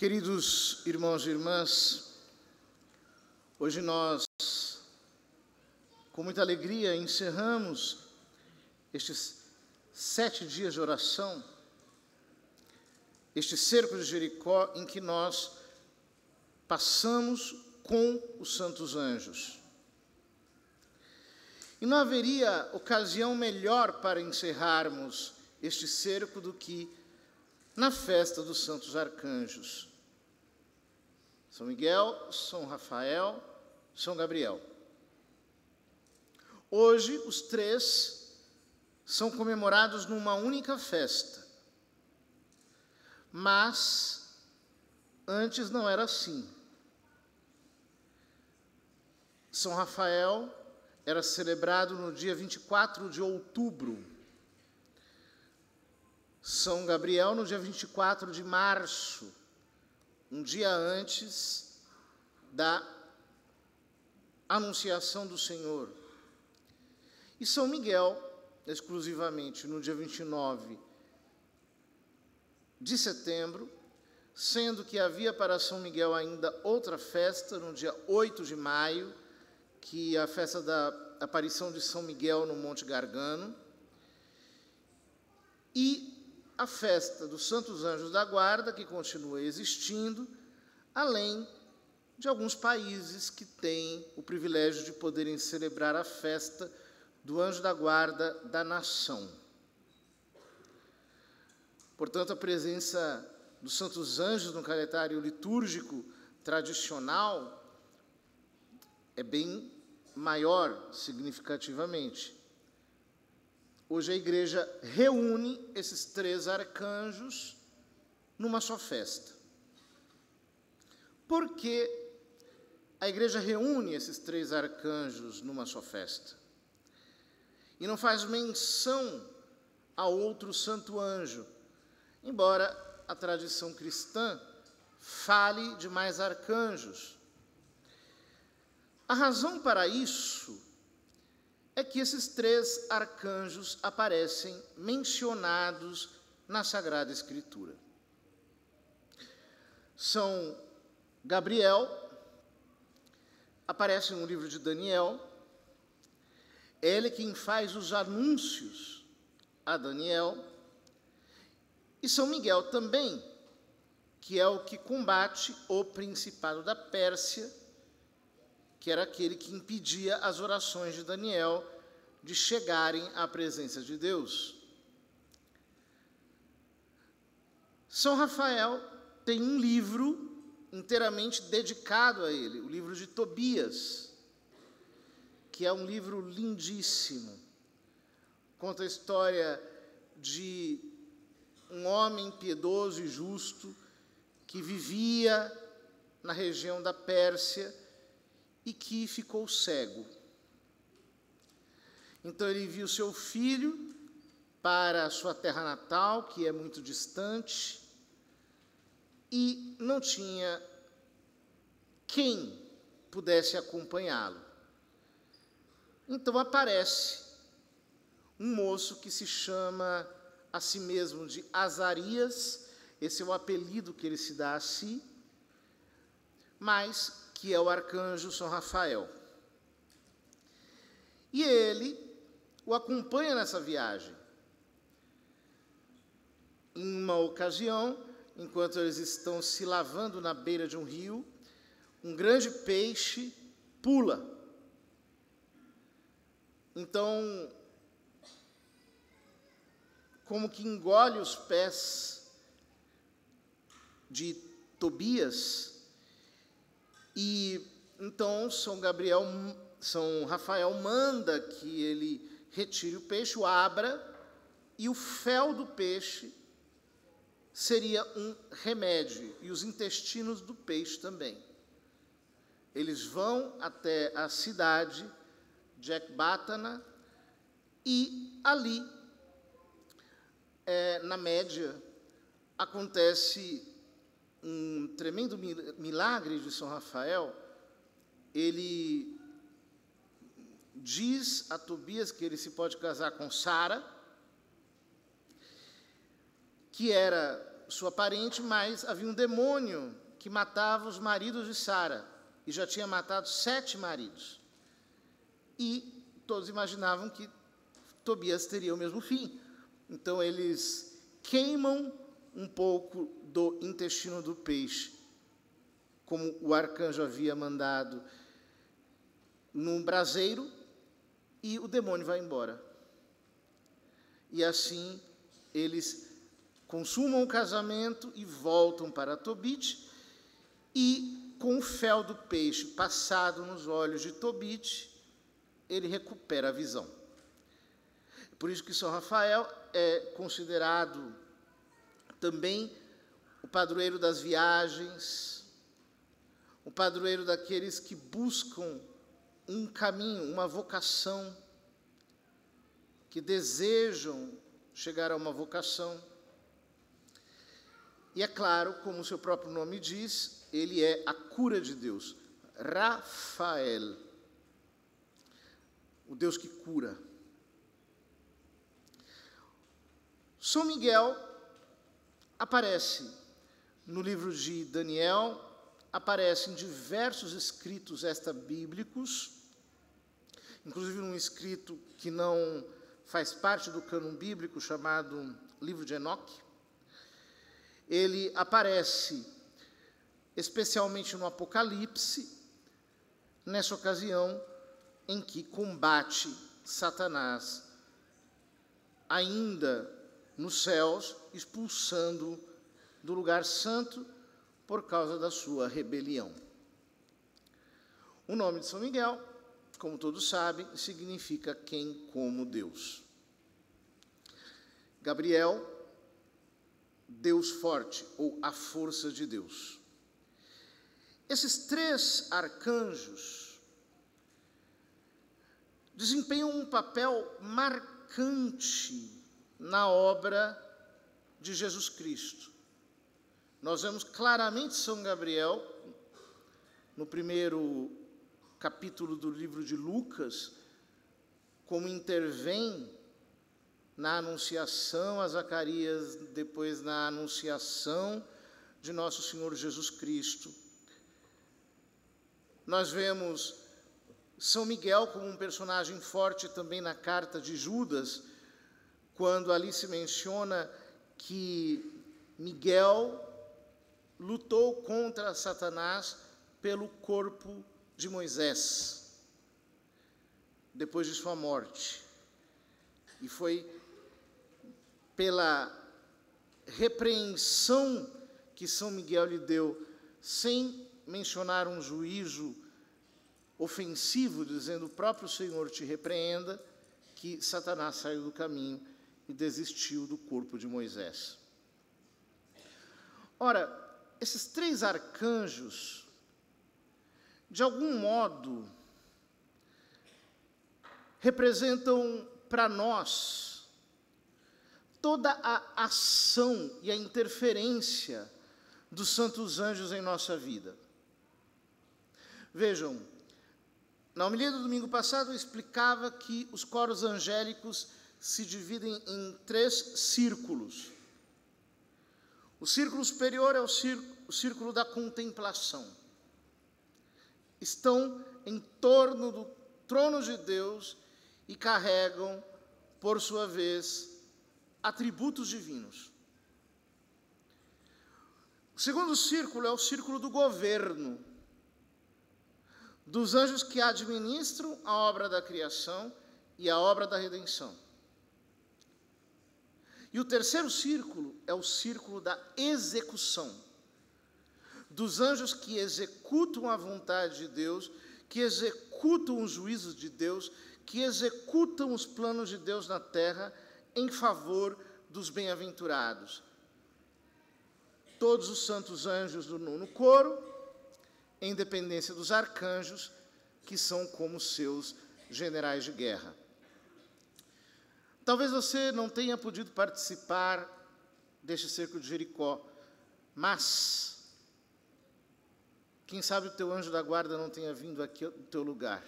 Queridos irmãos e irmãs, hoje nós, com muita alegria, encerramos estes sete dias de oração, este cerco de Jericó em que nós passamos com os santos anjos. E não haveria ocasião melhor para encerrarmos este cerco do que na festa dos santos arcanjos. São Miguel, São Rafael, São Gabriel. Hoje, os três são comemorados numa única festa. Mas, antes não era assim. São Rafael era celebrado no dia 24 de outubro. São Gabriel no dia 24 de março um dia antes da anunciação do Senhor. E São Miguel, exclusivamente no dia 29 de setembro, sendo que havia para São Miguel ainda outra festa no dia 8 de maio, que é a festa da aparição de São Miguel no Monte Gargano, e a festa dos Santos Anjos da Guarda, que continua existindo, além de alguns países que têm o privilégio de poderem celebrar a festa do Anjo da Guarda da nação. Portanto, a presença dos Santos Anjos no calendário litúrgico tradicional é bem maior significativamente. Hoje a igreja reúne esses três arcanjos numa só festa. Por que a igreja reúne esses três arcanjos numa só festa? E não faz menção a outro santo anjo, embora a tradição cristã fale de mais arcanjos. A razão para isso é que esses três arcanjos aparecem mencionados na Sagrada Escritura. São Gabriel, aparece no livro de Daniel, ele quem faz os anúncios a Daniel, e São Miguel também, que é o que combate o principado da Pérsia que era aquele que impedia as orações de Daniel de chegarem à presença de Deus. São Rafael tem um livro inteiramente dedicado a ele, o livro de Tobias, que é um livro lindíssimo. Conta a história de um homem piedoso e justo que vivia na região da Pérsia e que ficou cego. Então ele o seu filho para a sua terra natal, que é muito distante, e não tinha quem pudesse acompanhá-lo. Então aparece um moço que se chama a si mesmo de Azarias, esse é o apelido que ele se dá a si, mas que é o arcanjo São Rafael. E ele o acompanha nessa viagem. Em uma ocasião, enquanto eles estão se lavando na beira de um rio, um grande peixe pula. Então, como que engole os pés de Tobias, e então São Gabriel, São Rafael manda que ele retire o peixe, o abra, e o fel do peixe seria um remédio, e os intestinos do peixe também. Eles vão até a cidade de Ecbatana e ali, é, na média, acontece um tremendo milagre de São Rafael, ele diz a Tobias que ele se pode casar com Sara, que era sua parente, mas havia um demônio que matava os maridos de Sara e já tinha matado sete maridos. E todos imaginavam que Tobias teria o mesmo fim. Então eles queimam um pouco do intestino do peixe, como o arcanjo havia mandado, num braseiro, e o demônio vai embora. E assim eles consumam o casamento e voltam para Tobit, e com o fel do peixe passado nos olhos de Tobit, ele recupera a visão. Por isso que São Rafael é considerado também o padroeiro das viagens, o padroeiro daqueles que buscam um caminho, uma vocação, que desejam chegar a uma vocação. E é claro, como o seu próprio nome diz, ele é a cura de Deus. Rafael, o Deus que cura. São Miguel aparece no livro de Daniel, aparece em diversos escritos extra-bíblicos, inclusive num escrito que não faz parte do cânon bíblico chamado Livro de Enoque. Ele aparece especialmente no Apocalipse, nessa ocasião em que combate Satanás ainda nos céus, expulsando do lugar santo por causa da sua rebelião. O nome de São Miguel como todos sabem, significa quem como Deus. Gabriel, Deus forte, ou a força de Deus. Esses três arcanjos desempenham um papel marcante na obra de Jesus Cristo. Nós vemos claramente São Gabriel no primeiro capítulo do livro de Lucas, como intervém na anunciação a Zacarias, depois na anunciação de nosso Senhor Jesus Cristo. Nós vemos São Miguel como um personagem forte também na carta de Judas, quando ali se menciona que Miguel lutou contra Satanás pelo corpo de Moisés, depois de sua morte. E foi pela repreensão que São Miguel lhe deu, sem mencionar um juízo ofensivo, dizendo o próprio Senhor te repreenda, que Satanás saiu do caminho e desistiu do corpo de Moisés. Ora, esses três arcanjos de algum modo, representam para nós toda a ação e a interferência dos santos anjos em nossa vida. Vejam, na homilia do domingo passado eu explicava que os coros angélicos se dividem em três círculos. O círculo superior é o círculo, o círculo da contemplação estão em torno do trono de Deus e carregam, por sua vez, atributos divinos. O segundo círculo é o círculo do governo, dos anjos que administram a obra da criação e a obra da redenção. E o terceiro círculo é o círculo da execução dos anjos que executam a vontade de Deus, que executam os juízos de Deus, que executam os planos de Deus na terra em favor dos bem-aventurados. Todos os santos anjos do nono coro, em dependência dos arcanjos, que são como seus generais de guerra. Talvez você não tenha podido participar deste cerco de Jericó, mas quem sabe o teu anjo da guarda não tenha vindo aqui no teu lugar.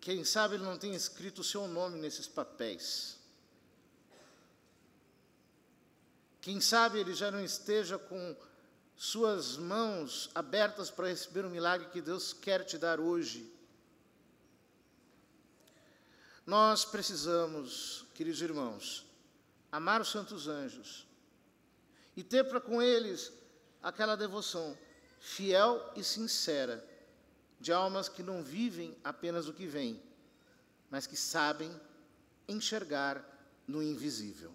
Quem sabe ele não tenha escrito o seu nome nesses papéis. Quem sabe ele já não esteja com suas mãos abertas para receber o milagre que Deus quer te dar hoje. Nós precisamos, queridos irmãos, amar os santos anjos e ter para com eles aquela devoção fiel e sincera de almas que não vivem apenas o que vem, mas que sabem enxergar no invisível.